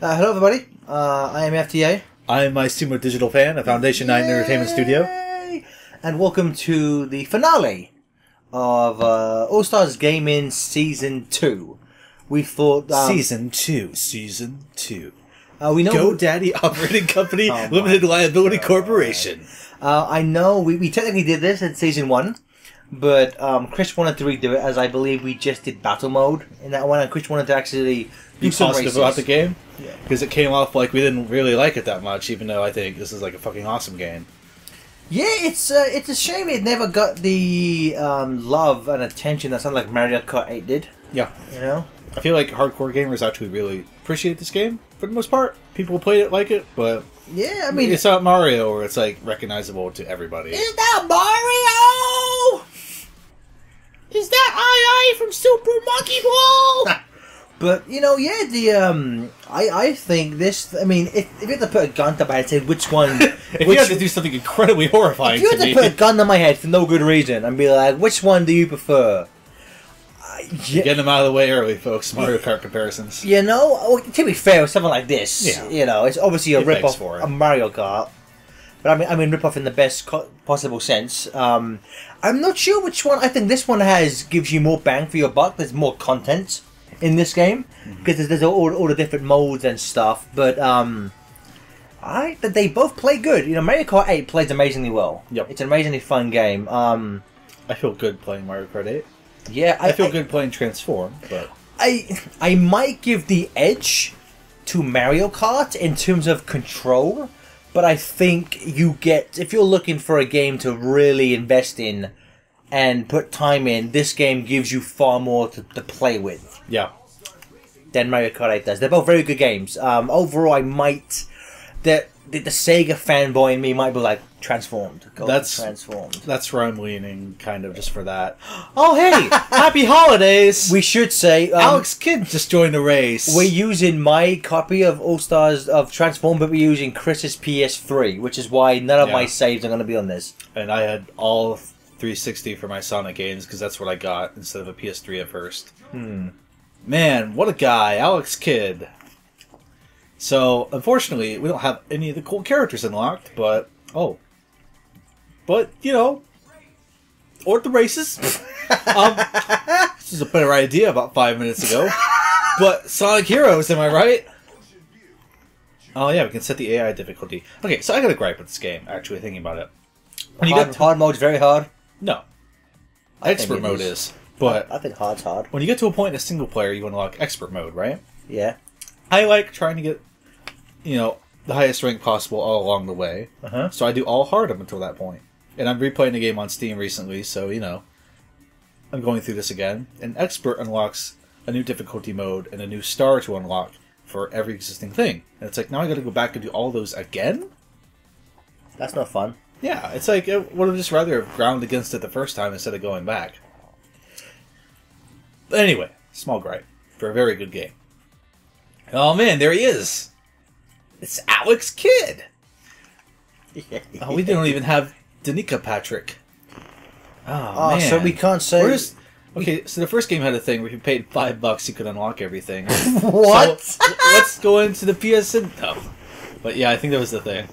Uh, hello, everybody. Uh, I am FTA. I'm my Sumo Digital fan of Foundation 9 Entertainment Studio. And welcome to the finale of uh, All Stars Gaming Season 2. We thought. Um, Season 2. Season 2. Uh, we know. GoDaddy Operating Company Oh Limited Liability Corporation. Uh, I know we, we technically did this in Season 1, but um, Chris wanted to redo it as I believe we just did Battle Mode in that one, and Chris wanted to actually do Be some positive races. about the game? Yeah. Because it came off like we didn't really like it that much, even though I think this is like a fucking awesome game. Yeah, it's uh, it's a shame it never got the um, love and attention that something like Mario Kart 8 did. Yeah. You know? I feel like hardcore gamers actually really appreciate this game for the most part. People played it like it, but Yeah, I I mean, it's not Mario where it's like recognizable to everybody. Is that Mario? Is that I from Super Monkey Ball? But you know, yeah, the um, I I think this. I mean, if, if you had to put a gun to my head, and say which one, if which, you had to do something incredibly horrifying if you had to me, put a gun to my head for no good reason, and be like, which one do you prefer? Uh, yeah, get them out of the way early, folks. Mario Kart comparisons. you know, well, to be fair, with something like this, Yeah. you know, it's obviously a It rip off for it. a Mario Kart. But I mean, I mean, rip off in the best possible sense. Um, I'm not sure which one. I think this one has gives you more bang for your buck. There's more content in this game Mm-hmm. because there's, there's all, all the different modes and stuff. But um, I that they both play good. You know, Mario Kart 8 plays amazingly well. Yep. it's an amazingly fun game. Um, I feel good playing Mario Kart 8. yeah, I, feel good playing Transform, but I I might give the edge to Mario Kart in terms of control, but I think you get if you're looking for a game to really invest in and put time in, this game gives you far more to, to play with yeah. than Mario Kart 8 does. They're both very good games. Um, overall, I might the, the the Sega fanboy in me might be like transformed. Go That's- transformed. That's where I'm leaning, kind of, just for that. Oh hey, Happy holidays! we should say um, Alex Kidd just joined the race. We're using my copy of All Stars of Transform, but we're using Chris's PS3, which is why none of my saves are going to be on this. and I had all 360 for my Sonic games because that's what I got instead of a PS3 at first. Hmm. Man, what a guy, Alex Kidd. So, unfortunately, we don't have any of the cool characters unlocked, but oh, but you know, or the races. um, this is a better idea about five minutes ago. But Sonic Heroes, am I right? Oh yeah, we can set the AI difficulty. Okay, so I got a gripe with this game. Actually, thinking about it, when you hard, get hard mode's very hard. No, I think expert it mode is. is. But I think hard's hard. when you get to a point in a single player, you unlock expert mode, right? Yeah. I like trying to get, you know, the highest rank possible all along the way. Uh huh. So I do all hard up until that point. And I'm replaying the game on Steam recently, so you know, I'm going through this again. And expert unlocks a new difficulty mode and a new star to unlock for every existing thing. And it's like now I got to go back and do all those again. That's not fun. Yeah, it's like I would have just rather have ground against it the first time instead of going back. But anyway, small gripe for a very good game. Oh man, there he is. It's Alex Kidd. Oh, we didn't even have Danica Patrick. Oh, Oh, man. so we can't say. Where's okay? So the first game had a thing where if you paid five bucks, you could unlock everything. What? So, let's go into the PSN. No, but yeah, I think that was the thing.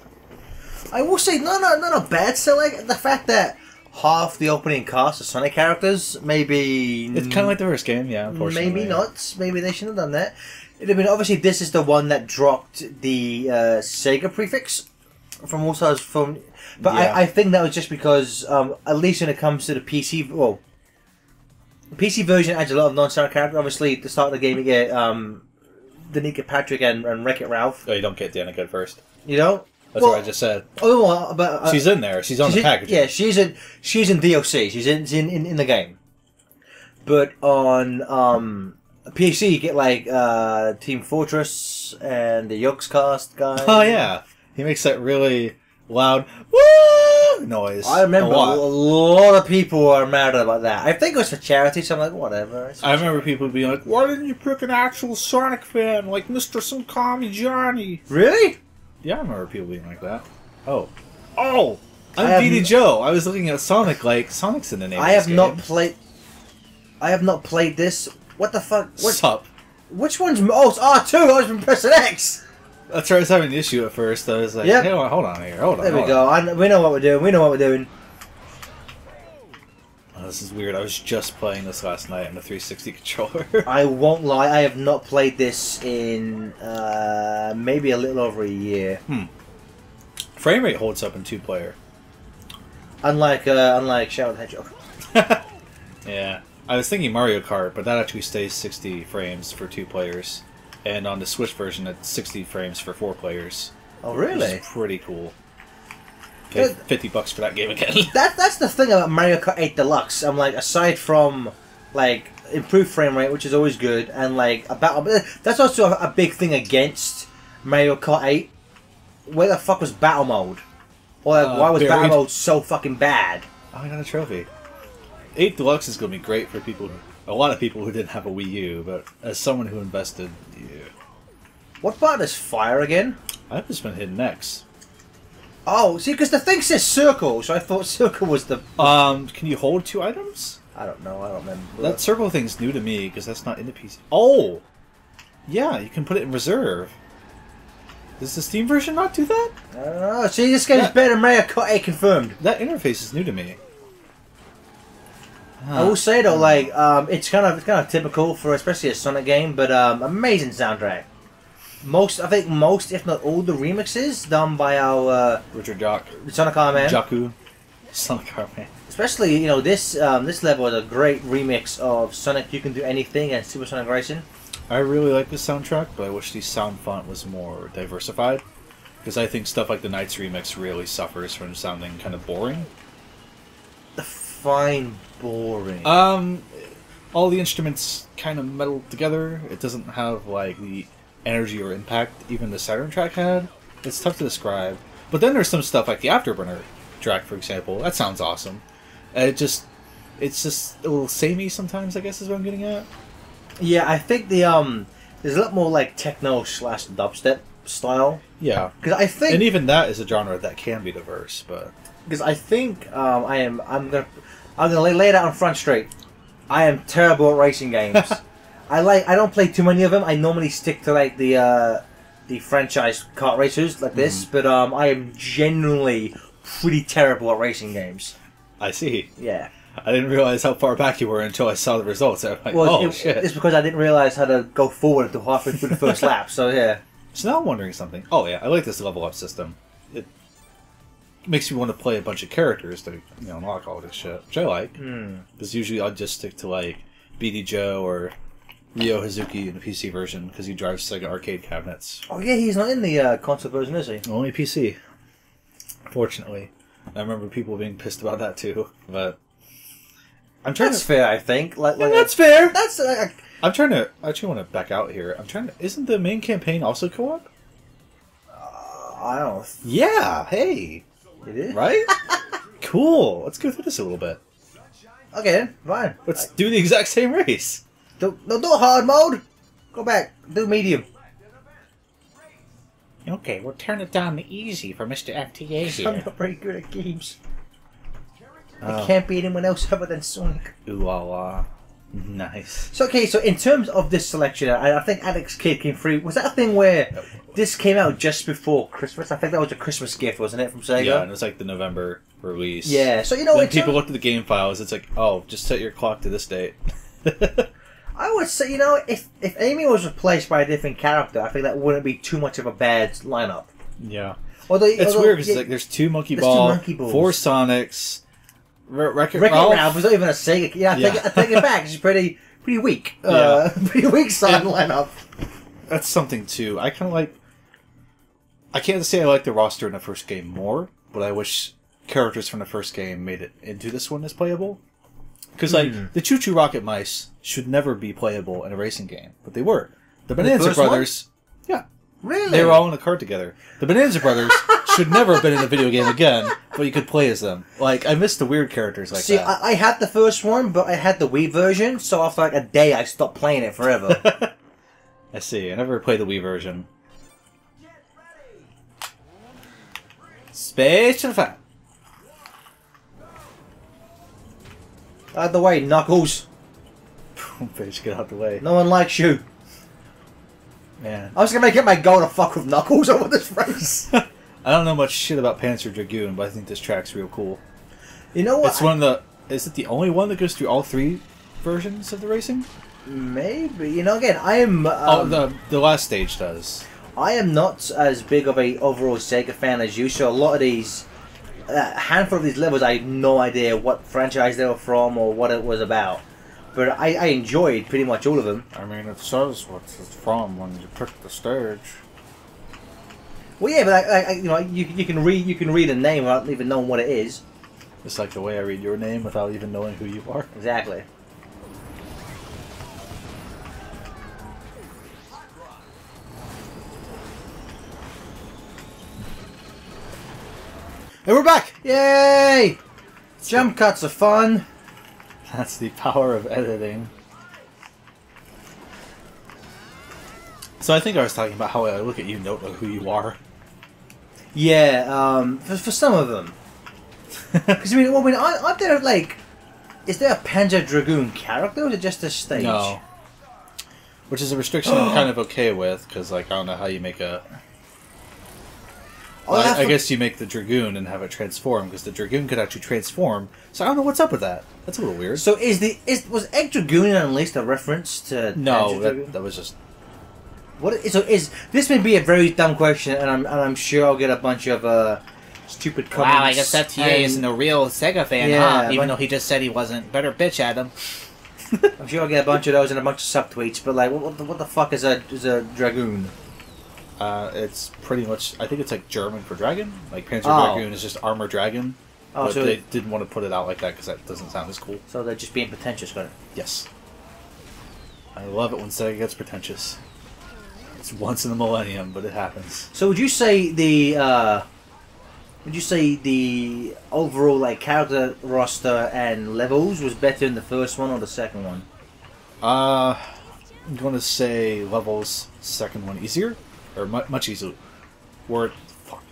I will say, no, no, not a bad select. The fact that half the opening cast are Sonic characters, maybe. It's kind of like the first game, yeah. Maybe not. Maybe they shouldn't have done that. I mean, obviously, this is the one that dropped the uh, Sega prefix from All Stars from. But Yeah. I, I think that was just because, um, at least when it comes to the PC, well, the PC version adds a lot of non-Sonic characters. Obviously, the start of the game, you get um, Danica Patrick and, and Wreck It Ralph. Oh, you don't get Danica at first. You know. That's Well, what I just said. Oh, well, but uh, She's in there. She's on she's the package. Yeah, she's in. She's in DLC. She's in in, in, in the game. But on um, PC, you get like uh, Team Fortress and the Yogscast guy. Oh yeah, he makes that really loud woo noise. I remember a a lot. lot of people were mad about that. I think it was for charity, so I'm like, whatever. I remember people being like, "Why didn't you pick an actual Sonic fan like Mr. Some Johnny?" really? Yeah, I remember people being like that. Oh, oh, I'm BD Joe. I was looking at Sonic like Sonic's in the name. I have not played. I have not played this. What the fuck? What? Sup? Which one's oh it's R two? I was been pressing X. That's right. I was having an issue at first. I was like, Yep. hey, hold on, hold on here, hold on. There we hold go. on. I, we know what we're doing. We know what we're doing. This is weird. I was just playing this last night on the 360 controller. I won't lie. I have not played this in uh, maybe a little over a year. Frame rate holds up in two player. Unlike uh, unlike Shadow the Hedgehog. Yeah. I was thinking Mario Kart, but that actually stays 60 frames for two players. And on the Switch version, it's 60 frames for four players. Oh really? pretty cool. Good. 50 bucks for that game again. That that's the thing about Mario Kart 8 Deluxe. I'm like, aside from like improved frame rate, which is always good, and like a battle. that's also a, a big thing against Mario Kart 8. Where the fuck was battle mode? Or like, Uh, why was buried. battle mode so fucking bad? Oh, I got a trophy. 8 Deluxe is going to be great for people, a lot of people who didn't have a Wii U, but as someone who invested, yeah. What button is fire again? I've just been hitting X. Oh, see, because the thing says circle, so I thought circle was the. Um, can you hold two items? I don't know. I don't remember. That circle thing's new to me because that's not in the PC. Oh! Yeah, you can put it in reserve. Does the Steam version not do that? I don't know. See, this game's better Mario Kart 8 confirmed. That interface is new to me. I will say though, like um, it's kind of it's kind of typical for especially a Sonic game, but um, amazing soundtrack. Most, I think, most if not all the remixes done by our uh, Richard Jacques. Sonic R man. Jacques. Sonic Man. Especially, you know, this um, this level is a great remix of Sonic You Can Do Anything and Super Sonic Racing. I really like the soundtrack, but I wish the sound font was more diversified. Because I think stuff like the NiGHTS remix really suffers from sounding kind of boring. Fine, boring. Um, all the instruments kind of meddled together. It doesn't have like the energy or impact even the Saturn track had. It's tough to describe. But then there's some stuff like the Afterburner track, for example. That sounds awesome. And it just, it's just a little samey sometimes. I guess is what I'm getting at. yeah, I think the um, there's a lot more like techno slash dubstep style Yeah, because I think and even that is a genre that can be diverse. But because I think um, I am I'm gonna I'm gonna lay, lay it out on front straight. I am terrible at racing games. I like I don't play too many of them. I normally stick to like the uh, the franchise kart racers like this, but um, I am genuinely pretty terrible at racing games. I see. Yeah. I didn't realize how far back you were until I saw the results. I was like, Well, oh it- shit. it's because I didn't realize how to go forward until halfway through the first lap. So yeah. So now I'm wondering something. Oh yeah, I like this level up system. It makes me want to play a bunch of characters to you know unlock all this shit, which I like. Hmm. Because usually I'll just stick to like BD Joe or Ryo Hazuki in the PC version because he drives Sega arcade cabinets. Oh yeah, he's not in the uh, console version, is he? Only PC, fortunately. I remember people being pissed about that too, but I'm trying That's to. fair, I think. Like, like that's fair. that's uh, I'm trying to. I actually want to back out here. I'm trying to. Isn't the main campaign also co-op? I don't. Yeah. Hey. it is Right? cool. Let's go through this a little bit. Okay, fine. Let's do the exact same race. Do, no, do hard mode. Go back. Do medium. Okay, we'll turn it down to easy for Mr. FTA I'm not very good at games. I Oh. can't beat anyone else other than Sonic. Ooh la la. Nice. So okay, so in terms of this selection, I, I think Alex Kidd came through. Was that a thing where this came out just before Christmas? I think that was a Christmas gift, wasn't it, from Sega? Yeah, and it was like the November release. Yeah, So you know, When people term- looked at the game files, it's like, oh, just set your clock to this date. I would say, you know, if if Amy was replaced by a different character, I think that wouldn't be too much of a bad lineup. yeah. Although It's although, weird because yeah, like there's two Monkey There's two Monkey Balls. four Sonics, Wreck Wreck-It Ralph. Ralph was not even a Sega. Yeah, I take, Yeah. it, I take it back. It's pretty pretty weak. Uh, pretty weak side lineup. That's something too. I kind of like. I can't say I like the roster in the first game more, but I wish characters from the first game made it into this one as playable. Because like Hmm. the ChuChu Rocket Mice should never be playable in a racing game, but they were. The Bonanza one? Brothers, yeah, Really? they were all in a car together. The Bonanza Brothers should never have been in a video game again, but you could play as them. Like I miss the weird characters like See, that. I, I had the first one, but I had the Wii version, so after like a day, I stopped playing it forever. I see. I never played the Wii version. Space to the Fat. Out of the way, Knuckles. Bitch, get out the way. No one likes you. Man. I was gonna make it my goal to fuck with Knuckles over this race. I don't know much shit about Panzer Dragoon, but I think this track's real cool. you know what? It's one of the. Is it the only one that goes through all three versions of the racing? Maybe you know. Again, I am. Um, oh, the the last stage does. I am not as big of a overall Sega fan as you. So a lot of these, a handful of these levels, I have no idea what franchise they were from or what it was about. But I, I enjoyed pretty much all of them. I mean, it says what it's from when you pick the stage. Well, yeah, but I, I, I- you know, you, you can read you can read a name without even knowing what it is. It's like the way I read your name without even knowing who you are. Exactly. And we're back! Yay! Jump cuts are fun. That's the power of editing. So I think I was talking about how I look at you, know who you are. Yeah, um, for, for some of them. Because I mean, well, I mean, aren't, aren't there like, is there a Panzer Dragoon character or is it just a stage? No. Which is a restriction I'm kind of okay with, because like I don't know how you make a. Oh, I I, guess you make the dragoon and have it transform, because the dragoon could actually transform. So I don't know what's up with that. That's a little weird. So is the is was Egg Dragoon at least a reference to no, that, that was just What is, so is this may be a very dumb question, and I'm and I'm sure I'll get a bunch of uh stupid comments. Wow, I guess FTA and isn't a real Sega fan, Yeah, huh? Even though he just said he wasn't. Better bitch at him. I'm sure I'll get a bunch of those and a bunch of subtweets. But like, what, what, the, what the fuck is a is a dragoon? Uh, it's pretty much. I think it's like German for dragon. Like Panzer Oh. Dragoon is just armor dragon. Oh, but so they didn't want to put it out like that because that doesn't sound as cool. so they're just being pretentious, got it? Yes. I love it when Sega gets pretentious. It's once in a millennium, but it happens. So would you say the uh, would you say the overall like character roster and levels was better in the first one or the second one? Uh, I'm going to say levels second one easier, or easier. Word. Fuck.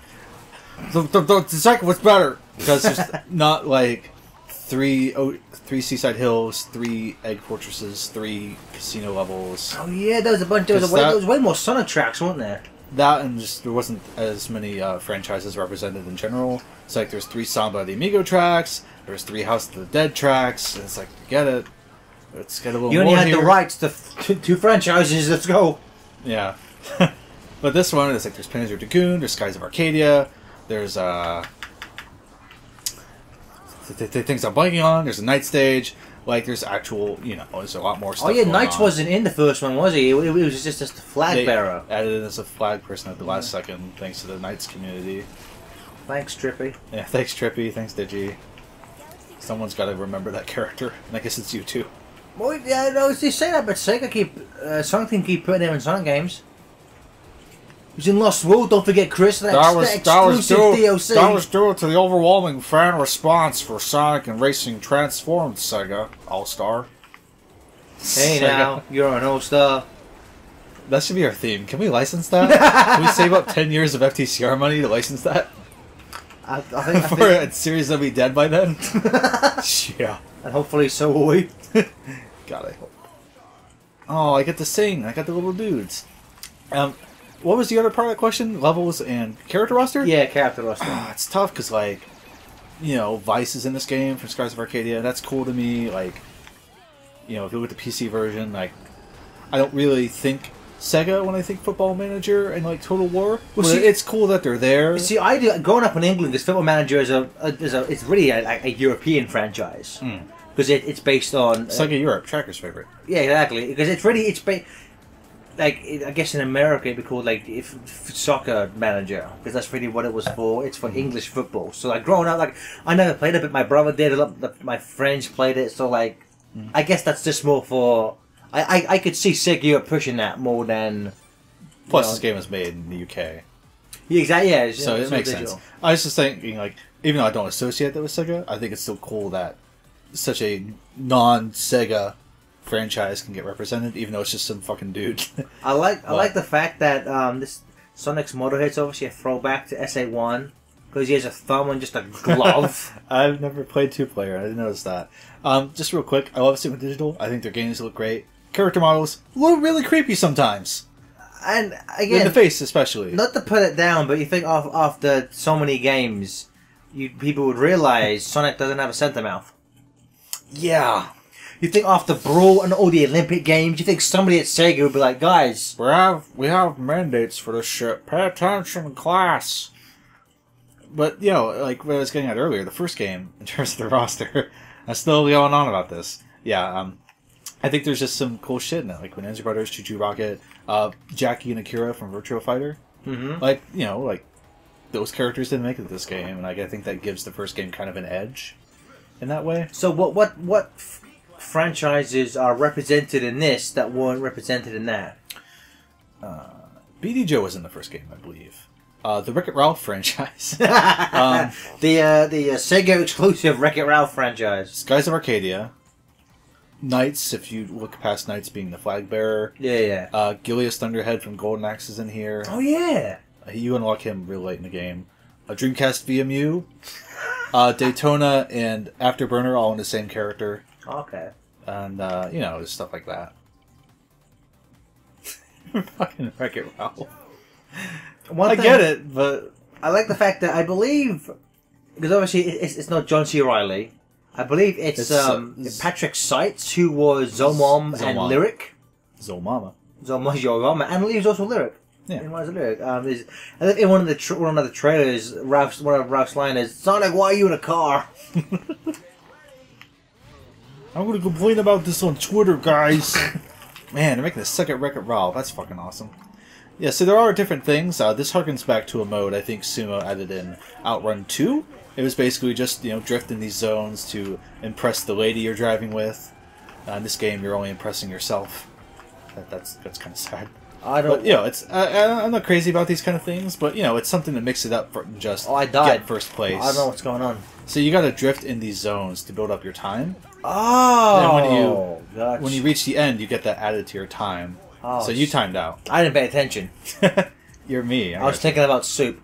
The, the, the, the second was better because there's not like three oh, three seaside hills, three egg fortresses, three casino levels. Oh yeah, there was a bunch. There was, a way, that- there was way more Sonic tracks, weren't there? That and just there wasn't as many uh, franchises represented in general. It's like there's three Samba de Amigo tracks, there's three House of the Dead tracks. And it's like get it. Let's get a little You only had here. the rights to to two franchises. Let's go. Yeah. but this one, it's like there's Panzer Dragoon, there's Skies of Arcadia, there's uh th- th- th- things I'm blanking on. There's a night stage. Like there's actual, you know, there's a lot more stuff. Oh yeah, NiGHTS on. wasn't in the first one, was he? It, it was just just a flag They bearer. added it as a flag person at the last second, thanks to the NiGHTS community. Thanks, Trippy. Yeah, thanks Trippy, thanks Digi. Someone's got to remember that character, and I guess it's you too. Well, yeah, no, they say that, but Sega keep uh, Sonic keep putting him in Sonic games. He was in Lost World. Don't forget, Chris. That, ex- that exclusive DLC. due to the overwhelming fan response for Sonic and Racing Transformed Sega All Star. Hey now, you're an all star. That should be our theme. Can we license that? Can we save up 10 years of FTCR money to license that? I, I think, I For think a series that'll be dead by then? yeah. and hopefully so will we. God, I hope. Oh, I get to sing. I got the little dudes. Um, what was the other part of that question? Levels and character roster? Yeah, character roster. Ah, it's tough because, like, you know, Vyse is in this game from Skies of Arcadia. That's cool to me. Like, you know, if you look at the PC version, like, I don't really think Sega when I think Football Manager and like Total War. Well, Well, see- it's cool that they're there. See, I do, growing up in England, this Football Manager is a, a, is a it's really a, a European franchise because it, it's based on It's like a Europe Tracker's favorite. Yeah, exactly. Because it's really it's ba- like I guess in America it'd be called like if, soccer manager because that's really what it was for. It's for mm. English football. So like growing up, like I never played it, but my brother did. A lot, the, my friends played it. So like, mm. I guess that's just more for. I, I, I could see Sega pushing that more than. Plus, Well- this game was made in the UK, Yeah, exactly. Yeah, it's- so it makes digital. sense. I was just thinking, like, even though I don't associate that with Sega, I think it's still cool that such a non-Sega franchise can get represented, even though it's just some fucking dude. I like I like the fact that um, this Sonic's Motorhead's obviously a throwback to SA One because he has a thumb and just a glove. I've never played two player. I didn't notice that. Um, just real quick, I love Sumo Digital. I think their games look great. Character models look really creepy sometimes. And in again, the face especially. not to put it down, but you think af after so many games, you people would realize Sonic doesn't have a center mouth. yeah, You think after the Brawl and all the Olympic games, you think somebody at Sega would be like, guys, we have we have mandates for this shit. Pay attention, class. But you know, like what I was getting at earlier, the first game in terms of the roster, I'm still going on about this. Yeah, um, I think there's just some cool shit in it, like when Ninja Brothers, ChuChu Rocket, uh, Jacky and Akira from Virtua Fighter. Mhm. Like you know, like those characters didn't make it this game, and like I think that gives the first game kind of an edge in that way. so what what what franchises are represented in this that weren't represented in that? BD Joe was in the first game, I believe. Uh, the Wreck It Ralph franchise. um, the uh, the uh, Sega exclusive Wreck It Ralph franchise. Skies of Arcadia. NiGHTS, if you look past NiGHTS being the flag bearer. Yeah, yeah. Uh, Gilius Thunderhead from Golden Axe is in here. Oh yeah. Uh, you unlock him real late in the game. A Dreamcast VMU. Uh, Daytona and Afterburner all in the same character. Okay. And, uh, you know, just stuff like that. Fucking Wreck It Ralph. One I thing- get it, but I like the fact that I believe because obviously it's, it's not John C. Reilly. I believe it's, It's, uh, um, it's- Patrick Seitz who was Zomom and Zomom. Lyric. Zomama. Zomom Zomom and he was also Lyric. Yeah. He was Lyric. Um, is, I think in one of the tra- one of the trailers, Ralph's one of Ralph's line is Sonic, why are you in a car? I'm gonna complain about this on Twitter, guys. Man, they're making the second Wreck It Ralph. That's fucking awesome. Yeah, so there are different things. Uh, this harkens back to a mode I think Sumo added in Outrun 2. It was basically just, you know, drift in these zones to impress the lady you're driving with. Uh, in this game, you're only impressing yourself. That, that's that's kind of sad. I don't. But, you know, it's I, I- I'm not crazy about these kind of things, but, you know, it's something to mix it up for just Oh, I died. get first place. I don't know what's going on. So you gotta drift in these zones to build up your time. Oh, Then when you- oh, gotcha. When you reach the end, you get that added to your time. Oh, so you timed out. I didn't pay attention. You're me. I was thinking about soup.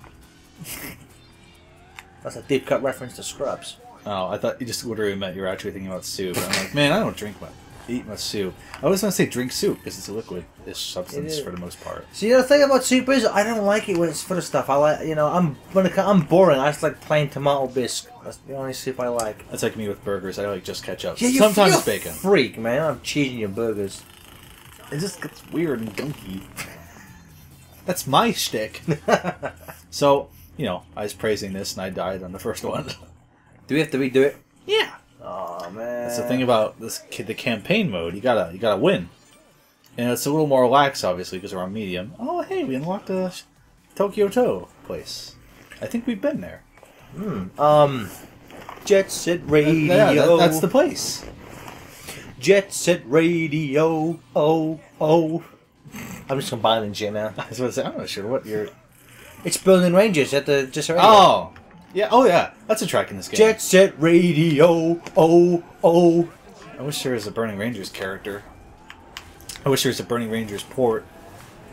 That's a deep cut reference to Scrubs. Oh, I thought you just literally meant you were actually thinking about soup. I'm like, man, I don't drink much. Eat my soup. I always want to say drink soup because it's a liquid-ish substance It is. for the most part. See, the thing about soup is I don't like it when it's full of stuff. I like, you know, I'm when it, co- I'm boring. I just like plain tomato bisque. That's the only soup I like. That's like me with burgers. I like just ketchup. you- Sometimes you're a bacon. Freak, man. I'm cheesing your burgers. It just gets weird and gunky. That's my shtick. so, you know, I was praising this and I died on the first one. Do we have to redo it? yeah. Oh man. That's the thing about this the campaign mode. You gotta you gotta win, and it's a little more lax, obviously, because we're on medium. Oh, hey, we unlocked a Tokyo To place. I think we've been there. Hmm. Um, Jet Set Radio. Yeah, that- that's the place. Jet Set Radio. Oh, oh. I'm just combining shit now. I was gonna say, I'm not sure what you're. It's Burning Rangers at the just. Oh, yeah. Oh, yeah. That's a track in this game. Jet Set Radio. Oh, oh. I wish there was a Burning Rangers character. I wish there was a Burning Rangers port.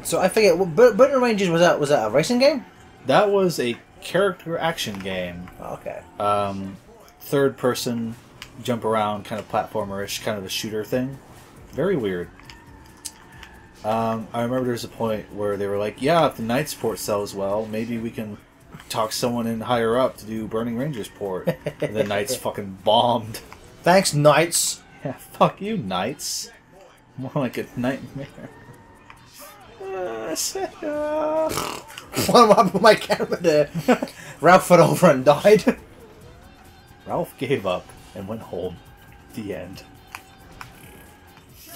So I forget. What Bur- Burning Rangers was that? Was that a racing game? That was a character action game. Okay. um, third person jump around kind of platformer-ish kind of a shooter thing very weird um, i remember there was a point where they were like yeah if the NiGHTS port sells well maybe we can talk someone in higher up to do burning rangers port and the NiGHTS fucking bombed Thanks, NiGHTS. yeah fuck you NiGHTS more like a nightmare Uh, what happened with my camera there? Ralph fell over and died. ralph gave up and went home the end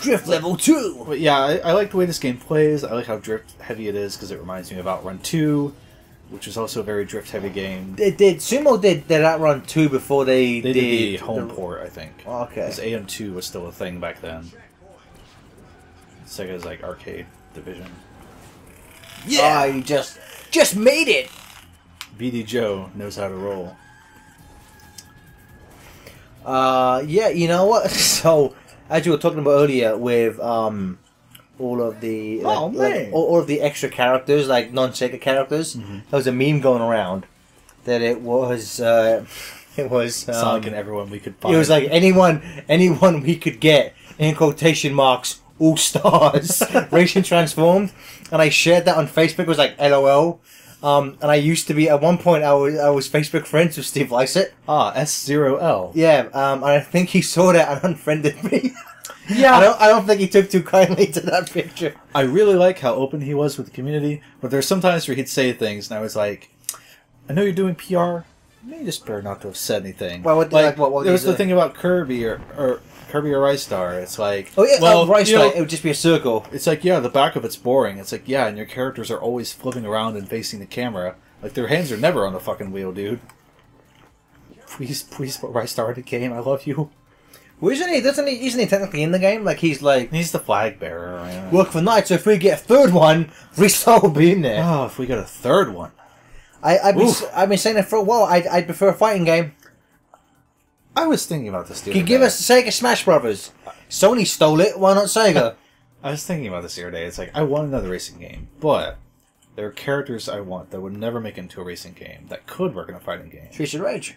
Drift level two. But yeah, I, I like the way this game plays. I like how drift heavy it is because it reminds me of Outrun 2, which is also a very drift heavy game. They did Sumo did did that run two before they, They did the home the- port, I think. Okay. Because AM2 was still a thing back then. Sega's like arcade division. Yeah, you just just made it. BD Joe knows how to roll. Uh, yeah, you know what? So, as you were talking about earlier, with um, all of the like, Oh, like, all, all of the extra characters, like non-Sega characters, Mm-hmm. there was a meme going around that it was uh, it was um, Sonic and everyone we could find. it was like anyone anyone we could get in quotation marks All Stars Racing Transformed, and I shared that on Facebook. It was like LOL. Um, and I used to be at one point I was I was Facebook friends with Steve Lycett. Ah, S0L. Yeah, um, and I think he saw that and unfriended me. Yeah. I don't I don't think he took too kindly to that picture. I really like how open he was with the community, but there's sometimes where he'd say things, and I was like, I know you're doing PR. Maybe just better not to have said anything. Well, what- like, what- what there was he the thing about Kirby or, or Kirby or Ristar. It's like, Oh yeah, oh, well, oh, right, you know, it would just be a circle. it's like, yeah, the back of it's boring. It's like, yeah, and your characters are always flipping around and facing the camera. Like their hands are never on the fucking wheel, dude. Please, please put Ristar in the game. I love you. Well, isn't he? Doesn't he? Isn't he technically in the game? Like he's like He's the flag bearer. Man. work for night. So if we get a third one, Ristar will be in there. Oh, if we get a third one. I I've been, I've been saying it for a while. I I prefer a fighting game. I was thinking about this. The Can you give day. us Sega Smash Brothers? Sony stole it. Why not Sega? I was thinking about this the other day. It's like I want another racing game, but there are characters I want that would never make into a racing game that could work in a fighting game. Streets of Rage.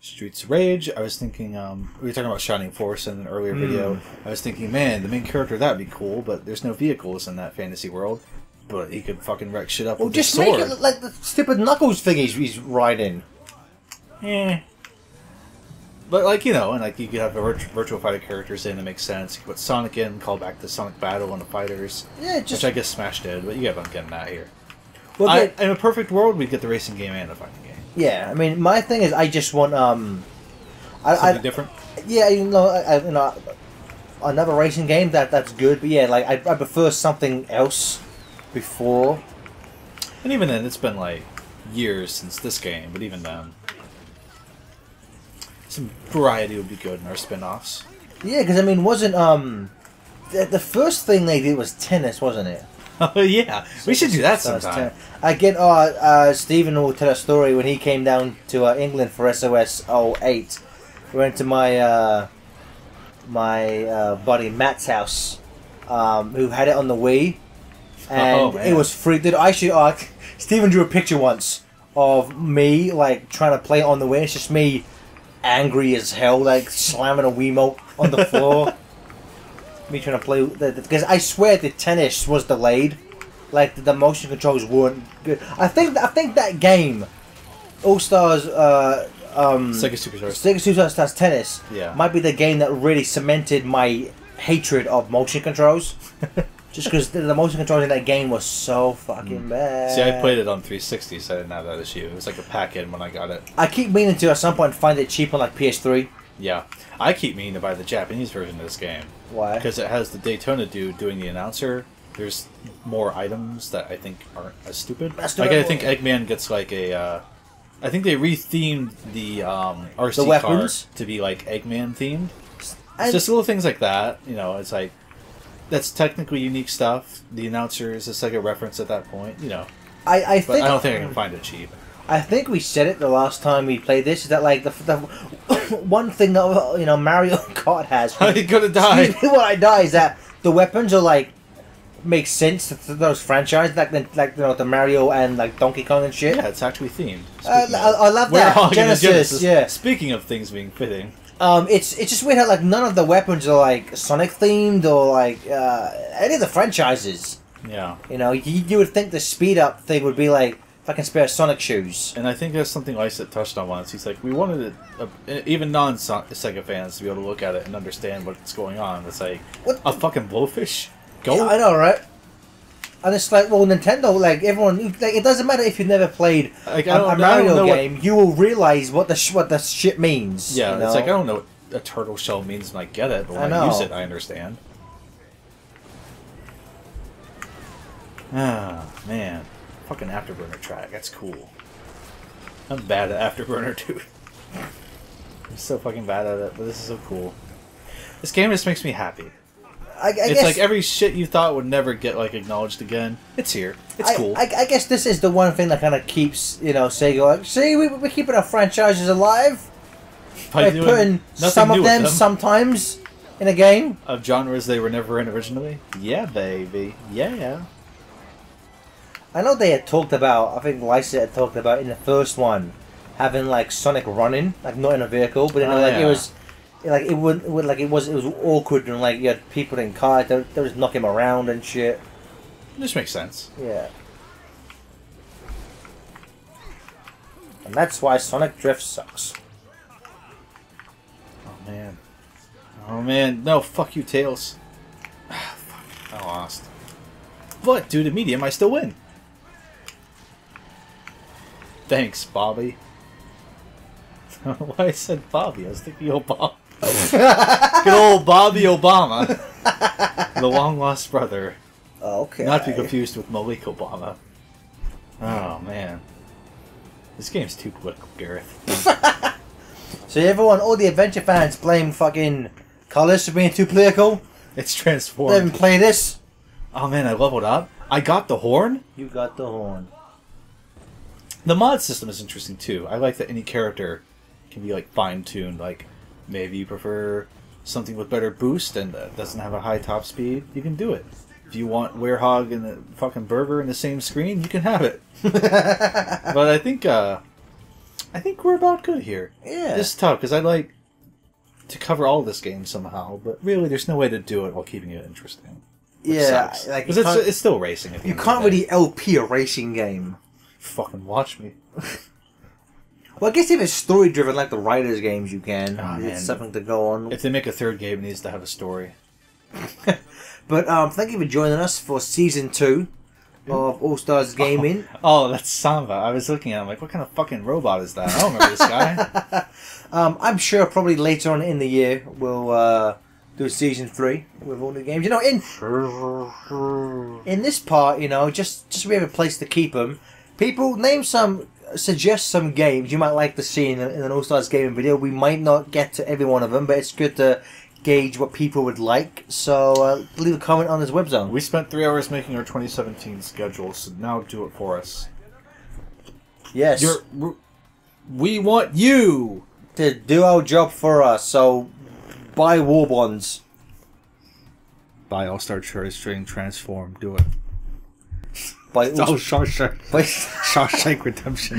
Streets of Rage. I was thinking. Um, we were talking about Shining Force in an earlier Hmm. video. I was thinking, man, the main character that'd be cool, but there's no vehicles in that fantasy world. But he could fucking wreck shit up Well, just make it look like the stupid Knuckles thing he's, he's riding. Eh. But like you know, and like you could have virt- Virtua Fighter characters in. It makes sense. You could put Sonic in, call back the Sonic Battle and the fighters, Yeah, just which I guess Smash did. But you get what I'm getting at here. well, I, in a perfect world, we'd get the racing game and the fighting game. Yeah. I mean, my thing is, I just want um, I, Something I different. yeah, you know, I, you know, another racing game that that's good, but yeah, like I, I prefer something else before. And even then, it's been like years since this game. But even then, some variety would be good in our spin-offs. Yeah, because I mean, wasn't um, the, the first thing they did was tennis, wasn't it? Oh yeah, we should do that sometime. Again, uh, uh, Stephen will tell a story when he came down to uh, England for SOS 08. We went to my uh, my uh, buddy Matt's house, um, who had it on the Wii, and Oh, it was free. Did I actually? Uh, Stephen drew a picture once of me like trying to play it on the Wii. It's just me, angry as hell, like slamming a Wiimote on the floor. me trying to play because I swear the tennis was delayed. Like the, the motion controls weren't good. I think I think that game, All Stars, uh, um, Sega Superstars. Sega Superstars Tennis, Yeah. might be the game that really cemented my hatred of motion controls. Just because the, the motion controls in that game was so fucking bad. Mm. See, I played it on 360, so I didn't have that issue. It was like a pack-in when I got it. I keep meaning to at some point find it cheap on like PS3. Yeah, I keep meaning to buy the Japanese version of this game Why? because it has the Daytona dude doing the announcer. There's more items that I think aren't as stupid. That's Like I think Eggman gets like a. Uh, I think they rethemed the um, RC The car to be like Eggman themed. It's just little things like that. You know, it's like that's technically unique stuff. The announcer is just like a reference at that point. You know, I, I but think I don't think I can find it cheap. I think we said it the last time we played this. Is that like the, the one thing that you know Mario Kart has? How you gonna die? what I die is that the weapons are like make sense to, those franchises like the, like you know the Mario and like Donkey Kong and shit. Yeah, it's actually themed. Uh, I- I love that. the Genesis, yeah. Speaking of things being fitting, Um, it's it's just weird how like none of the weapons are like Sonic themed or like uh, any of the franchises. yeah. You know, you, you would think the speed up thing would be like fucking spare Sonic shoes. And I think that's something Lycett touched on once. He's like, we wanted it, uh, even non Sega fans to be able to look at it and understand what's going on. It's like What? a fucking blowfish. Go. Yeah, I know, right? And it's like, well, Nintendo, like everyone, like it doesn't matter if you've never played Like, I a, a I Mario know what- game, you will realize what the sh- what the shit means. yeah, you know? it's like I don't know what a turtle shell means when I get it, but when I I, use it, I understand. Ah, man. Fucking Afterburner track. That's cool. I'm bad at Afterburner, dude. I'm so fucking bad at it, but this is so cool. This game just makes me happy. I, I it's guess, like every shit you thought would never get like acknowledged again. It's here. It's I, cool. I, I guess this is the one thing that kind of keeps you know Sega like, see, we, we're keeping our franchises alive By by putting some of with them, sometimes in a game. of genres they were never in originally. Yeah, baby. Yeah. I know they had talked about. I think Lysa had talked about in the first one having like Sonic running, like not in a vehicle, but you know, Oh, like yeah. it was like it would, it would like it was it was awkward and like you had people in cars they, they just knock him around and shit. This makes sense. Yeah. And that's why Sonic Drift sucks. Oh man. Oh man. No, fuck you, Tails. fuck. I lost. But due to medium, I still win. Thanks, Bobby. Why I said Bobby? I was thinking Obama. Good old Bobby Obama, the long lost brother. Okay. Not to be confused with Malik Obama. Oh man, this game's too political, Gareth. So everyone, all the adventure fans blame fucking Carlos for being too political. It's They haven't play this. Oh man, I leveled up. I got the horn. You got the horn. The mod system is interesting too. I like that any character can be like fine tuned. Like maybe you prefer something with better boost and uh, doesn't have a high top speed. You can do it. If you want Werehog and the fucking burger in the same screen, you can have it. but I think uh, I think we're about good here. Yeah. This is tough because I'd like to cover all this game somehow, but really, there's no way to do it while keeping it interesting. yeah, sucks. like it's, it's still racing. You can't really LP a racing game. Fucking watch me. Well, I guess if it's story driven like the Riders games, you can. Oh, it's something to go on. If they make a third game, it needs to have a story. But um, thank you for joining us for season two of All Stars Gaming. Oh, that's Samba. I was looking at him like, what kind of fucking robot is that? I don't remember this guy. Um, I'm sure probably later on in the year we'll uh, do season three with all the games. You know, in in this part, you know, just just we have a place to keep them. People name some, suggest some games you might like to see in, in an All Stars gaming video. We might not get to every one of them, but it's good to gauge what people would like. So uh, leave a comment on this web zone. we spent three hours making our 2017 schedule, so now do it for us. Yes, You're, we want you. to do our job for us. So buy war bonds. Buy All Star Cherry String Transform. Do it. Buy all, Shawshank. buy, Shawshank Redemption.